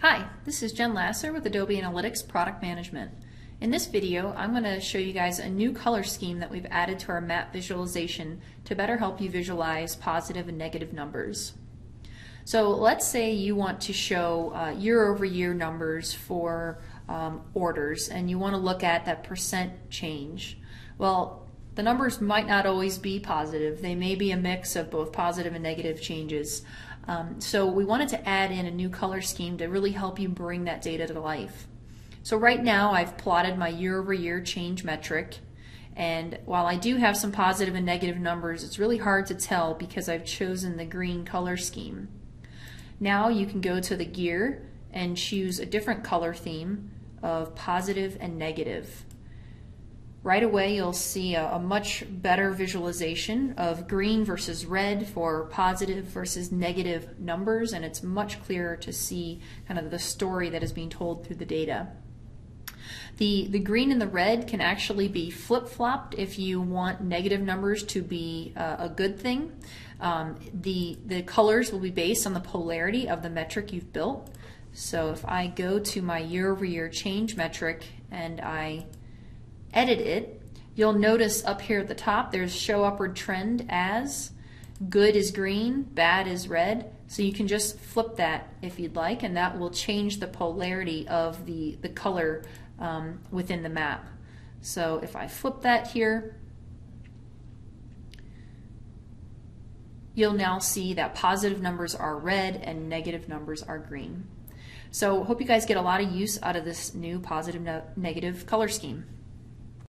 Hi, this is Jen Lasser with Adobe Analytics Product Management. In this video, I'm going to show you guys a new color scheme that we've added to our map visualization to better help you visualize positive and negative numbers. So let's say you want to show uh, year-over-year numbers for um, orders and you want to look at that percent change. Well, the numbers might not always be positive. They may be a mix of both positive and negative changes. Um, so we wanted to add in a new color scheme to really help you bring that data to life. So right now I've plotted my year over year change metric and while I do have some positive and negative numbers it's really hard to tell because I've chosen the green color scheme. Now you can go to the gear and choose a different color theme of positive and negative right away you'll see a, a, much better visualization of green versus red for positive versus negative numbers and it's much clearer to see kind of the story that is being told through the data. The, the green and the red can actually be flip-flopped if you want negative numbers to be uh, a good thing. Um, the, the colors will be based on the polarity of the metric you've built. So if I go to my year-over-year -year change metric and I edit it, you'll notice up here at the top there's show upward trend as. Good is green, bad is red. So you can just flip that if you'd like, and that will change the polarity of the, the color um, within the map. So if I flip that here, you'll now see that positive numbers are red and negative numbers are green. So hope you guys get a lot of use out of this new positive negative color scheme.